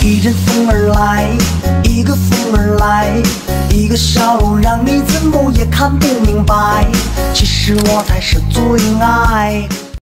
一阵风儿来，一个风儿来，一个笑容让你怎么也看不明白。其实我才是最爱。